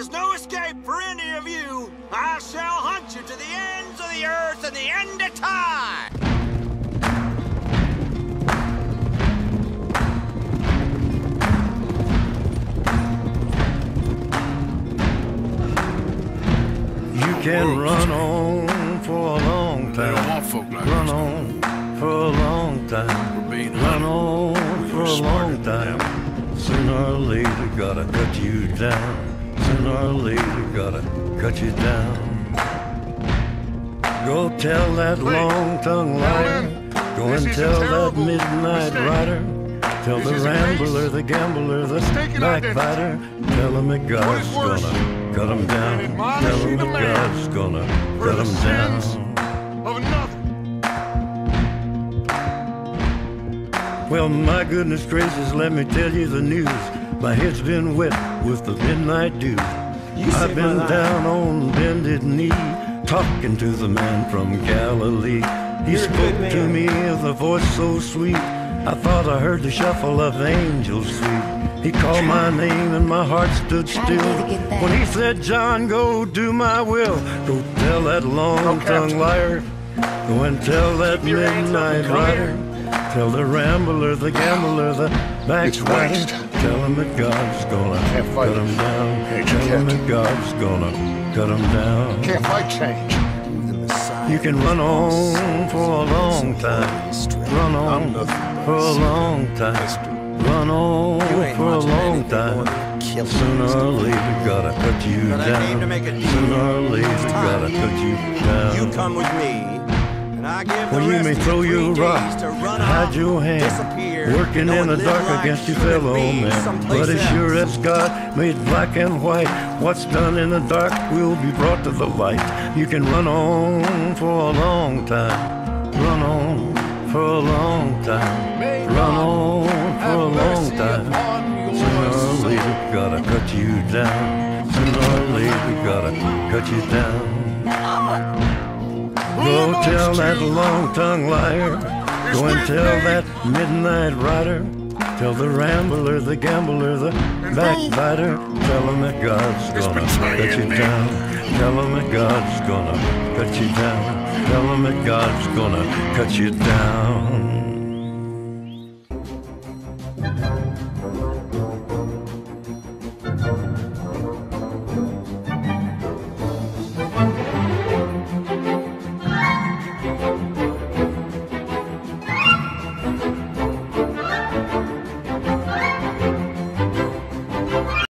is no escape for any of you. I shall hunt you to the ends of the earth and the end of time. You can run on for a long time. want folk like Run on for a long time. We're being Run on for We're a long time. Sooner or later, gotta cut you down. Sooner or later, gotta cut you down. Go tell that Wait, long-tongued liar. Go and tell that midnight mistake. rider. Tell This the rambler, the gambler, the backbiter. Tell him that God's gonna cut him down. Tell him that God's gonna cut him down. of another. Well, my goodness gracious, let me tell you the news. My head's been wet with the midnight dew. I've been down on bended knee, talking to the man from Galilee. He spoke to me with a voice so sweet. I thought I heard the shuffle of angels sweet. He called my name and my heart stood still. did he get that? When he said, John, go do my will. Go tell that long tongued liar. Go and tell that your hands up and midnight rider. Tell the rambler, the gambler, the backslider. Tell him that God's gonna Can't fight cut him down. Hey, Tell him that God's gonna cut him down. Can't fight change. You can run on for a long time. Run on for a long time. Run on for a long time. Sooner or later, gotta cut you down. Sooner or later, gotta cut you down. You come with me, and I give Well, you may you throw your days rock, hide your hand, working in the dark like against your fellow man. But as sure as God made black and white, what's done in the dark will be brought to the light. You can run on for a long time, run on for a long time, run on for a long time. Sooner or later, gotta cut you down. Sooner or later, gotta cut you down. Go tell that long tongue liar. Go and tell that midnight rider. Tell the rambler, the gambler, the backbiter. Tell him that God's gonna cut you down. Tell him that God's gonna cut you down. Tell him that God's gonna cut you down.